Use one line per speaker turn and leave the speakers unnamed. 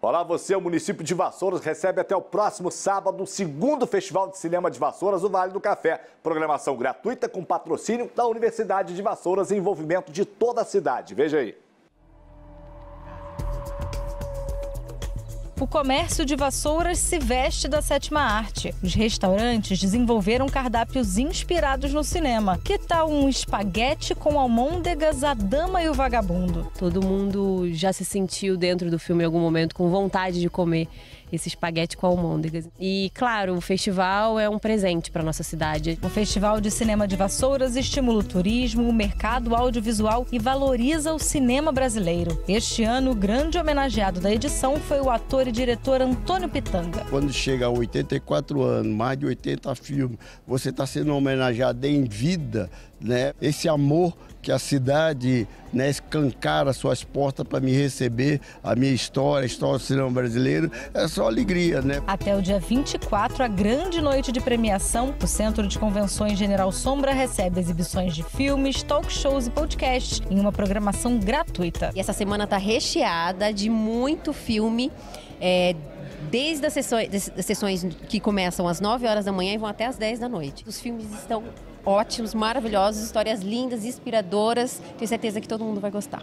Olá, você, o município de Vassouras recebe até o próximo sábado o segundo Festival de Cinema de Vassouras, o Vale do Café. Programação gratuita com patrocínio da Universidade de Vassouras e envolvimento de toda a cidade. Veja aí.
O comércio de vassouras se veste da sétima arte. Os restaurantes desenvolveram cardápios inspirados no cinema. Que tal um espaguete com almôndegas, a dama e o vagabundo?
Todo mundo já se sentiu dentro do filme em algum momento com vontade de comer esse espaguete com almôndegas. E, claro, o festival é um presente para nossa cidade.
O Festival de Cinema de Vassouras estimula o turismo, o mercado audiovisual e valoriza o cinema brasileiro. Este ano, o grande homenageado da edição foi o ator diretor Antônio Pitanga.
Quando chega a 84 anos, mais de 80 filmes, você está sendo homenageado em vida, né? Esse amor que a cidade né, escancara suas portas para me receber, a minha história, a história do cinema brasileiro, é só alegria, né?
Até o dia 24, a grande noite de premiação, o Centro de Convenções General Sombra recebe exibições de filmes, talk shows e podcasts em uma programação gratuita.
E essa semana está recheada de muito filme. É, desde as sessões, as sessões que começam às 9 horas da manhã e vão até às 10 da noite. Os filmes estão ótimos, maravilhosos, histórias lindas, inspiradoras. Tenho certeza que todo mundo vai gostar.